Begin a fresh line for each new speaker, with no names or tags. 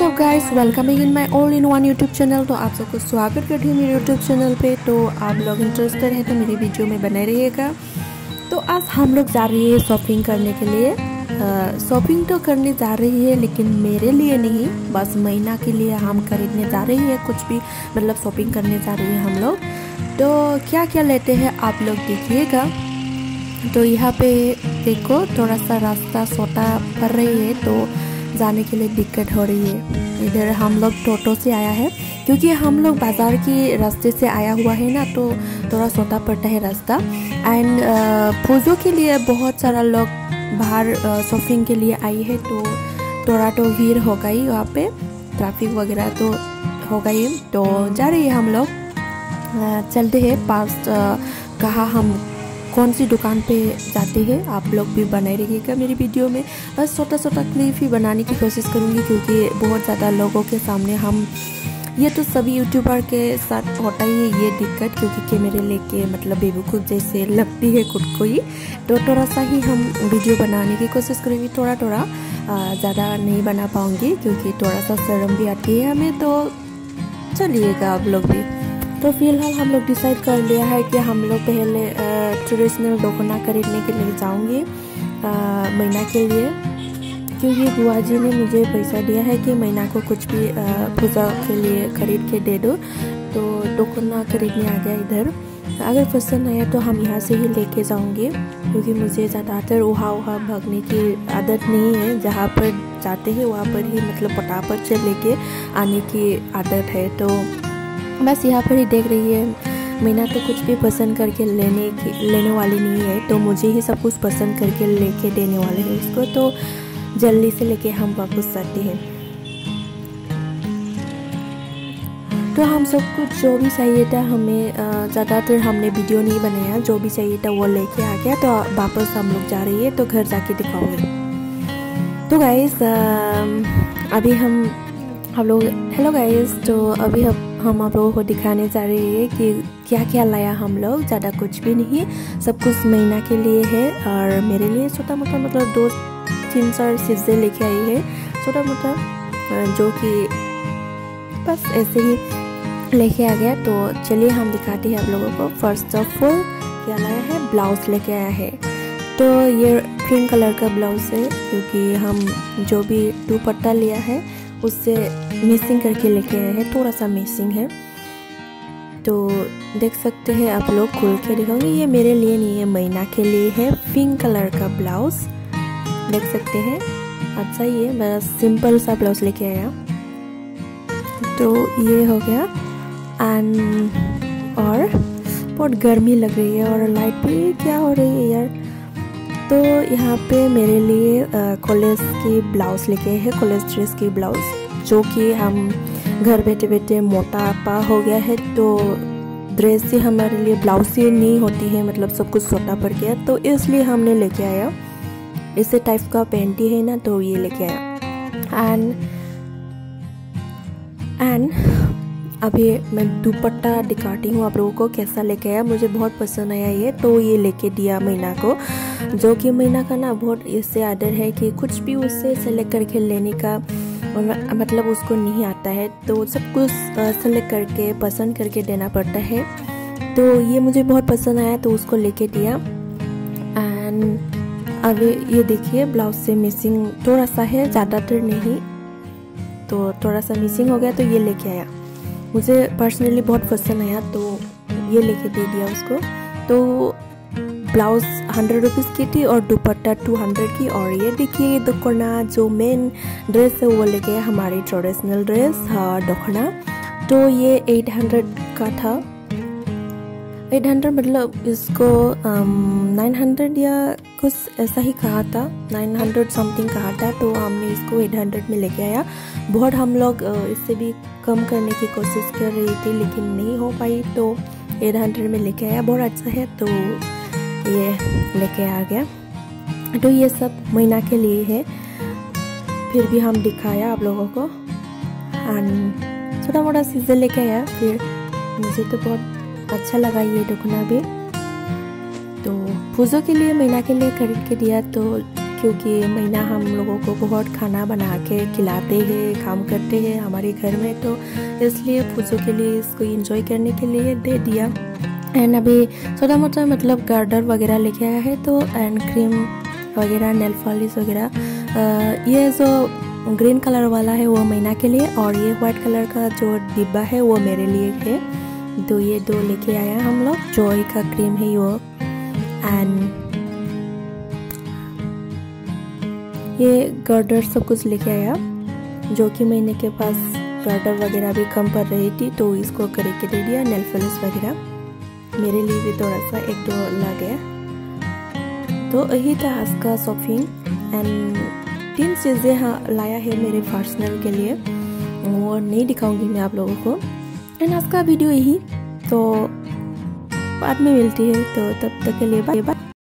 Guys welcome in my all in one YouTube channel तो आप सबको स्वागत करती हूँ मेरे यूट्यूब चैनल पे। तो आप लोग इंटरेस्टेड हैं तो मेरी वीडियो में बने रहिएगा। तो आज हम लोग जा रही है शॉपिंग करने के लिए। शॉपिंग तो करने जा रही है, लेकिन मेरे लिए नहीं। बस महीना के लिए हम खरीदने जा रही है, कुछ भी मतलब शॉपिंग करने जा रही है हम लोग। तो क्या क्या लेते हैं आप लोग देखिएगा। तो यहाँ पे देखो, थोड़ा सा रास्ता छोटा पड़ रही है तो जाने के लिए दिक्कत हो रही है। इधर हम लोग टोटो से आया है, क्योंकि हम लोग बाज़ार के रास्ते से आया हुआ है ना तो थोड़ा सोता पड़ता है रास्ता। एंड पूजों के लिए बहुत सारा लोग बाहर शॉपिंग के लिए आई है तो थोड़ा तो भीड़ हो गई वहाँ पे। ट्रैफ़िक वगैरह तो हो गई तो जा रही है हम लोग। चलते हैं पास कहाँ हम कौन सी दुकान पे जाते हैं? आप लोग भी बनाए रहिएगा मेरी वीडियो में। बस छोटा छोटा क्लिप ही बनाने की कोशिश करूँगी क्योंकि बहुत ज़्यादा लोगों के सामने हम, ये तो सभी यूट्यूबर के साथ होता ही है ये दिक्कत क्योंकि कैमरे लेके मतलब बेवकूफ़ जैसे लगती है खुद को ही। तो थोड़ा सा ही हम वीडियो बनाने की कोशिश करेंगे। थोड़ा थोड़ा ज़्यादा नहीं बना पाऊँगी क्योंकि थोड़ा सा शर्म भी आती है हमें। तो चलिएगा आप लोग भी। तो फ़िलहाल हम लोग डिसाइड कर लिया है कि हम लोग पहले ट्रेडिशनल डोकना खरीदने के लिए जाऊँगे महीना के लिए। क्योंकि बुआ जी ने मुझे पैसा दिया है कि महीना को कुछ भी पूजा के लिए खरीद के दे दो। तो डोकना खरीदने आ गया इधर। अगर पसंद आया तो हम यहाँ से ही लेके जाऊँगे, क्योंकि मुझे ज़्यादातर वहाँ वहाँ भागने की आदत नहीं है। जहाँ पर जाते हैं, वहाँ पर ही मतलब पटापट से लेके आने की आदत है। तो बस यहाँ पर ही देख रही है। मीना तो कुछ भी पसंद करके लेने की, लेने वाली नहीं है तो मुझे ही सब कुछ पसंद करके लेके देने वाले हैं। उसको तो जल्दी से लेके हम वापस आते हैं। तो हम सब कुछ जो भी चाहिए था हमें ज़्यादातर हमने वीडियो नहीं बनाया। जो भी चाहिए था वो लेके आ गया तो वापस हम लोग जा रही है तो घर जाके दिखाऊँगी। तो गाइस अभी हम हम लोग हेलो गाइस तो अभी हम हम आप लोगों को दिखाने जा रहे हैं कि क्या क्या लाया हम लोग। ज़्यादा कुछ भी नहीं। सब कुछ महीना के लिए है और मेरे लिए छोटा मोटा मतलब दो तीन चार चीज़ें लेके आई है। छोटा मोटा जो कि बस ऐसे ही लेके आ गया। तो चलिए हम दिखाते हैं आप लोगों को। फ़र्स्ट ऑफ़ ऑल क्या लाया है? ब्लाउज लेके आया है। तो ये पिंक कलर का ब्लाउज है, क्योंकि हम जो भी दुपट्टा लिया है, उससे मिसिंग करके लेके आए हैं थोड़ा सा मिसिंग है। तो देख सकते हैं आप लोग खोल के दिखाऊँगी, ये मेरे लिए नहीं है महीना के लिए है पिंक कलर का ब्लाउज देख सकते हैं अच्छा ये बस सिंपल सा ब्लाउज लेके आया। तो ये हो गया एंड और बहुत गर्मी लग रही है और लाइट भी, क्या हो रही है यार? तो यहाँ पे मेरे लिए कॉलेज की ब्लाउज लेके है कॉलेज ड्रेस की ब्लाउज जो कि हम घर बैठे बैठे मोटापा हो गया है तो ड्रेस से हमारे लिए ब्लाउज से नहीं होती है मतलब सब कुछ छोटा पड़ गया तो इसलिए हमने लेके आया। इसे टाइप का पेंट ही है ना तो ये लेके आया। एंड एंड अभी मैं दुपट्टा दिखाती हूँ आप लोगों को कैसा लेके आया, मुझे बहुत पसंद आया ये तो ये लेके दिया मीना को, जो कि मीना का ना बहुत इससे आदर है कि कुछ भी उससे सेलेक्ट करके लेने का मतलब उसको नहीं आता है तो सब कुछ सेलेक्ट करके, पसंद करके देना पड़ता है। तो ये मुझे बहुत पसंद आया तो उसको लेके दिया। एंड अब ये देखिए ब्लाउज से मिसिंग थोड़ा सा है, ज़्यादातर नहीं। तो थोड़ा सा मिसिंग हो गया तो ये लेके आया। मुझे पर्सनली बहुत पसंद आया तो ये लेके दे दिया उसको। तो ब्लाउज हंड्रेड रुपीज़ की थी और दुपट्टा टू हंड्रेड की। और ये देखिए ये दुखना जो मेन ड्रेस है वो लेके हमारी ट्रेडिशनल ड्रेस दुखना तो ये एट हंड्रेड का था। एट हंड्रेड मतलब इसको नाइन um, हंड्रेड या कुछ ऐसा ही कहा था। नाइन हंड्रेड समथिंग कहा था तो हमने इसको एट हंड्रेड में लेके आया। बहुत हम लोग इससे भी कम करने की कोशिश कर रही थी लेकिन नहीं हो पाई तो एट हंड्रेड में लेके आया। बहुत अच्छा है तो ये लेके आ गया। तो ये सब महीना के लिए है। फिर भी हम दिखाया आप लोगों को। छोटा मोटा सीज़न लेके आया। फिर मुझे तो बहुत अच्छा लगा ये दुखना भी। तो पूजो के लिए, महीना के लिए खरीद के दिया। तो क्योंकि महीना हम लोगों को बहुत खाना बना के खिलाते हैं, काम करते हैं हमारे घर में तो इसलिए पूजो के लिए इसको इंजॉय करने के लिए दे दिया। एंड अभी छोटा मोटा मतलब गार्डर वगैरह लेके आया है तो एंड क्रीम वगैरह नेल पॉलिश वगैरह ये जो ग्रीन कलर वाला है वो मैना के लिए, और ये वाइट कलर का जो डिब्बा है वो मेरे लिए है। तो ये दो लेके आया हम लोग जॉय का क्रीम है वो। एंड ये गर्डर सब कुछ लेके आया, जो कि मैंने के पास गर्डर वगैरह भी कम पड़ रही थी तो इसको करके दे दिया नेल पॉलिश वगैरह। मेरे लिए भी थोड़ा सा एक दो लग। गया तो यही था आज का शॉपिंग एंड तीन चीज़ें हाँ लाया है मेरे पर्सनल के लिए। वो नहीं दिखाऊँगी मैं आप लोगों को। एंड आज का वीडियो यही। तो बाद में मिलती है। तो तब तक के लिए बाय बाय